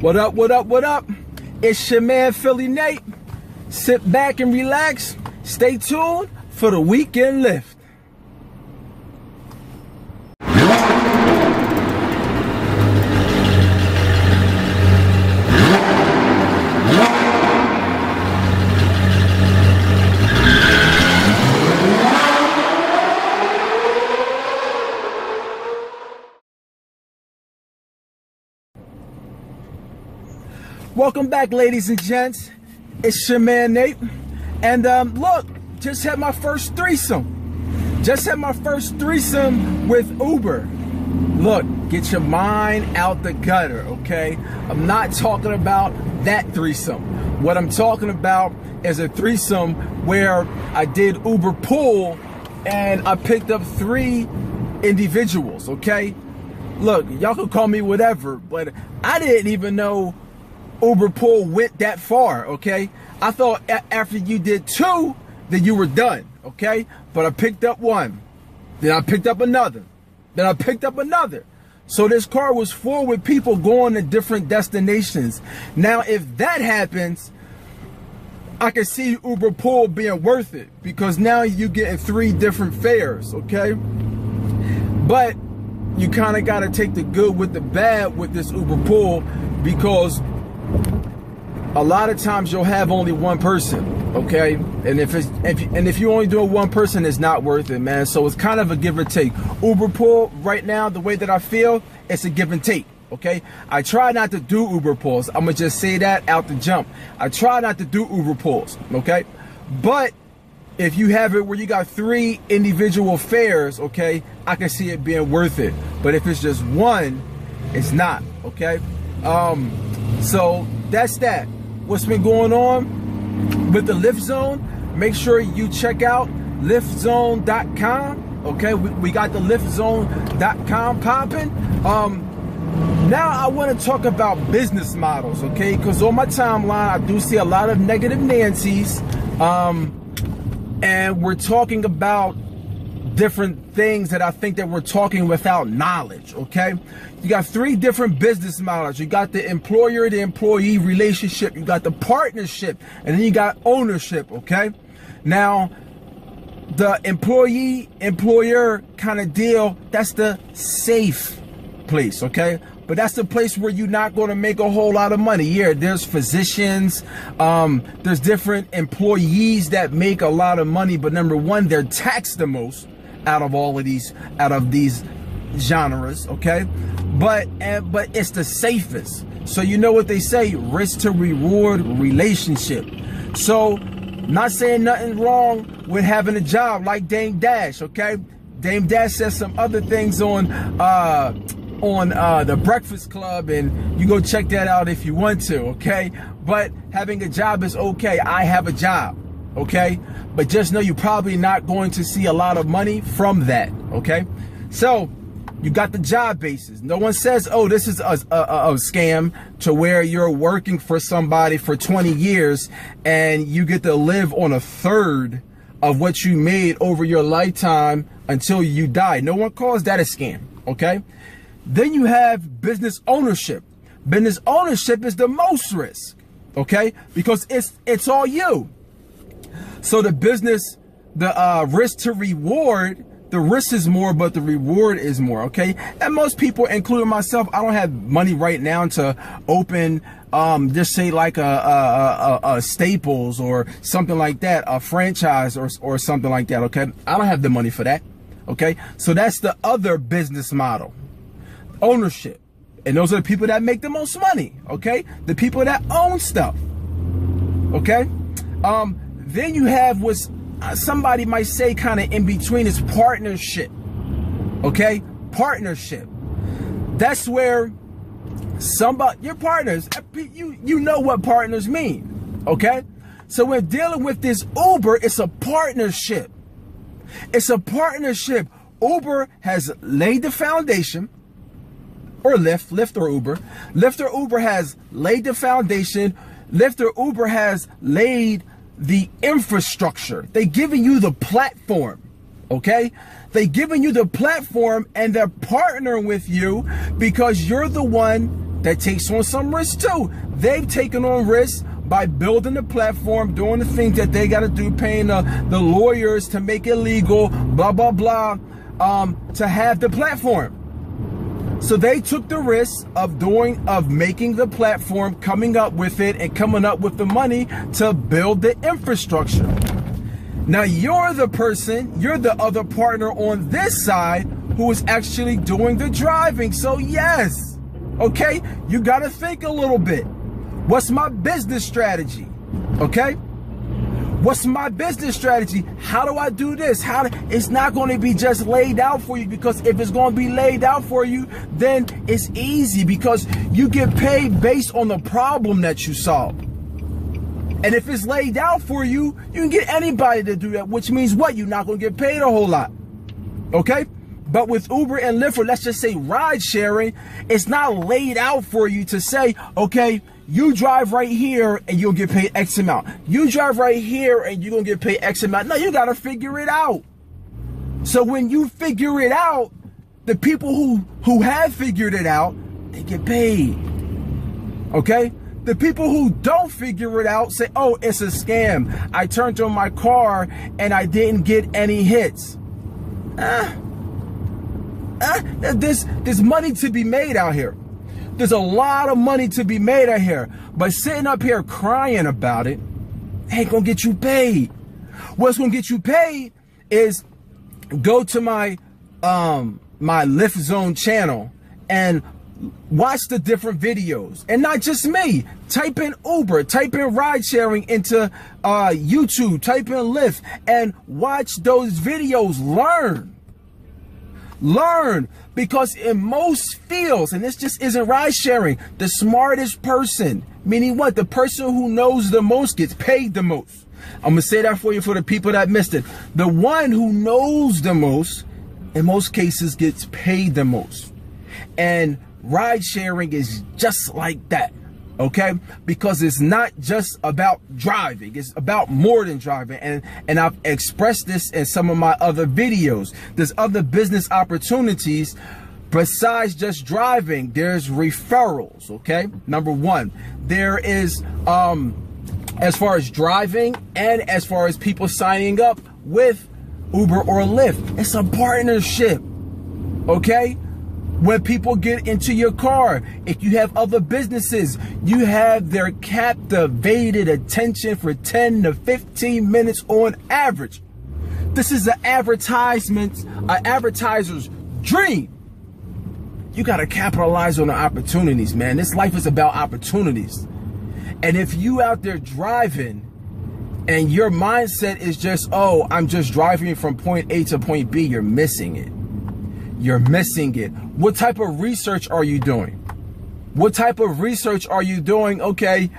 What up, what up, what up? It's your man Philly Nate. Sit back and relax. Stay tuned for the weekend Lyft. Welcome back, ladies and gents. It's your man Nate. And um, look, just had my first threesome. Just had my first threesome with Uber. Look, get your mind out the gutter, okay? I'm not talking about that threesome. What I'm talking about is a threesome where I did Uber pool and I picked up three individuals, okay? Look, y'all can call me whatever, but I didn't even know Uber pool went that far, okay? I thought after you did two, then you were done, okay? But I picked up one. Then I picked up another. Then I picked up another. So this car was full with people going to different destinations. Now, if that happens, I can see Uber Pool being worth it because now you're getting three different fares, okay? But you kind of got to take the good with the bad with this Uber Pool because a lot of times you'll have only one person, okay? And if it's if and if you only do it one person, it's not worth it, man. So it's kind of a give or take. Uber pool right now, the way that I feel, it's a give and take. Okay, I try not to do Uber pools. I'm gonna just say that out the jump. I try not to do Uber pools. Okay, but if you have it where you got three individual fares, okay, I can see it being worth it. But if it's just one, it's not. Okay, um, so that's that. What's been going on with the Lyft Zone? Make sure you check out lyftzone.com. Okay, we, we got the lyftzone.com popping. Um, now I want to talk about business models, okay? Because on my timeline, I do see a lot of negative Nancy's. Um, and we're talking about different things that I think that we're talking without knowledge, okay? You got three different business models. You got the employer the employee relationship, you got the partnership, and then you got ownership, okay? Now, the employee employer kind of deal, that's the safe place, okay? But that's the place where you're not going to make a whole lot of money. Yeah, there's physicians, um, there's different employees that make a lot of money, but number one, they're taxed the most out of all of these out of these genres okay? But and, but it's the safest. So you know what they say risk to reward relationship. So not saying nothing wrong with having a job like Dame Dash okay? Dame Dash says some other things on uh on uh, the Breakfast Club, and you go check that out if you want to, okay? But having a job is okay. I have a job okay? But just know you're probably not going to see a lot of money from that, okay? So you got the job basis. No one says, oh, this is a, a, a, scam to where you're working for somebody for 20 years and you get to live on a third of what you made over your lifetime until you die. No one calls that a scam, okay? Then you have business ownership. Business ownership is the most risk, okay? Because it's it's all you. So the business, the uh, risk to reward, the risk is more, but the reward is more. Okay, and most people, including myself, I don't have money right now to open, um, just say like a, a, a, a Staples or something like that, a franchise or or something like that. Okay, I don't have the money for that. Okay, so that's the other business model, ownership. And those are the people that make the most money, okay? The people that own stuff, okay? Um, then you have what's uh, somebody might say kind of in between is partnership. Okay? Partnership. That's where somebody your partners you you know what partners mean. Okay? So we're dealing with this Uber, it's a partnership. It's a partnership. Uber has laid the foundation or Lyft, Lyft or Uber. Lyft or Uber has laid the foundation. Lyft or Uber has laid the infrastructure. They giving you the platform. Okay? They giving you the platform and they're partnering with you because you're the one that takes on some risk too. They've taken on risks by building the platform, doing the things that they got to do, paying the, the lawyers to make it legal, blah, blah, blah, um, to have the platform. So they took the risk of doing, of making the platform, coming up with it and coming up with the money to build the infrastructure. Now you're the person, you're the other partner on this side who is actually doing the driving. So yes, okay, you got to think a little bit. What's my business strategy? Okay? What's my business strategy? How do I do this? How do, it's not going to be just laid out for you because if it's going to be laid out for you, then it's easy because you get paid based on the problem that you solve. And if it's laid out for you, you can get anybody to do that, which means what? You're not going to get paid a whole lot. Okay? But with Uber and Lyft, or let's just say ride sharing, it's not laid out for you to say, okay, you drive right here and you'll get paid X amount. You drive right here and you're to get paid X amount. No, you got to figure it out. So when you figure it out, the people who, who have figured it out, they get paid. Okay? The people who don't figure it out say, oh, it's a scam. I turned on my car and I didn't get any hits. Ah. Ah, there's, there's money to be made out here. There's a lot of money to be made out here. But sitting up here crying about it ain't gonna get you paid. What's gonna get you paid is go to my um my Lyft Zone channel and watch the different videos and not just me type in uber type in ride sharing into uh youtube type in lyft and watch those videos learn learn because in most fields and this just isn't ride sharing the smartest person meaning what? The person who knows the most gets paid the most. I'm gonna say that for you for the people that missed it. The one who knows the most in most cases gets paid the most. And ride sharing is just like that okay? Because it's not just about driving. It's about more than driving. And and i've expressed this in some of my other videos. There's other business opportunities. Besides just driving there's referrals okay? Number one there is um as far as driving and as far as people signing up with uber or lyft it's a partnership okay when people get into your car, if you have other businesses, you have their captivated attention for 10 to 15 minutes on average. This is an advertisement, an advertiser's dream. You got to capitalize on the opportunities, man. This life is about opportunities. And if you out there driving and your mindset is just, oh, I'm just driving from point A to point B, you're missing it you're missing it. What type of research are you doing? What type of research are you doing? Okay,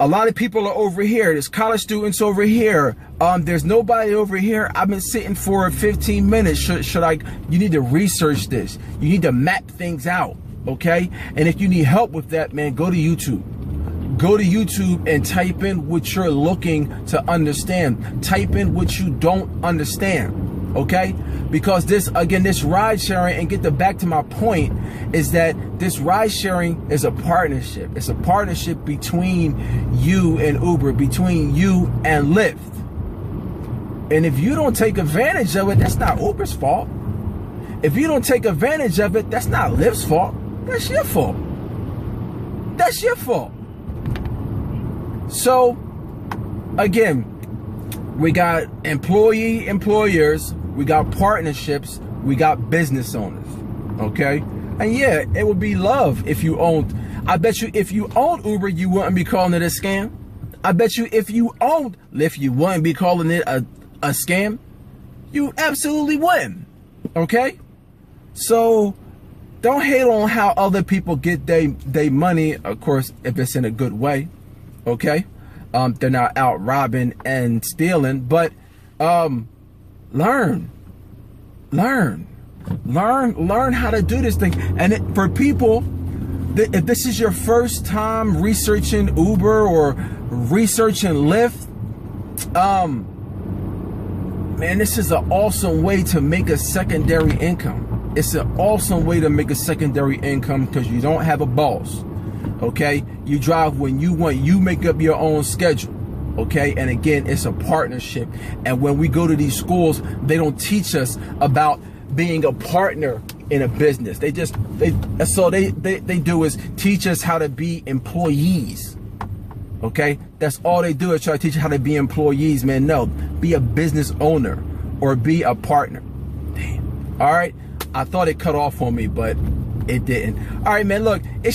a lot of people are over here. There's college students over here. Um, there's nobody over here. I've been sitting for 15 minutes. Should, should I? You need to research this. You need to map things out. Okay. And if you need help with that, man, go to YouTube. Go to YouTube and type in what you're looking to understand. Type in what you don't understand okay? Because this again this ride sharing and get the back to my point is that this ride sharing is a partnership. It's a partnership between you and uber between you and lyft. And if you don't take advantage of it that's not uber's fault. If you don't take advantage of it that's not lyft's fault. That's your fault. That's your fault. So again we got employee employers we got partnerships, we got business owners. Okay? And yeah, it would be love if you owned. I bet you if you owned Uber, you wouldn't be calling it a scam. I bet you if you owned Lyft, you wouldn't be calling it a, a scam. You absolutely wouldn't. Okay? So don't hate on how other people get their they money, of course, if it's in a good way. Okay? Um, they're not out robbing and stealing, but um, learn learn learn learn how to do this thing and it, for people if this is your first time researching uber or researching lyft um man this is an awesome way to make a secondary income it's an awesome way to make a secondary income because you don't have a boss. Okay, you drive when you want. You make up your own schedule. Okay, and again, it's a partnership. And when we go to these schools, they don't teach us about being a partner in a business. They just they so they they, they do is teach us how to be employees. Okay? That's all they do is try to teach you how to be employees, man. No, be a business owner or be a partner. Damn. All right. I thought it cut off on me, but it didn't. All right, man. Look, it's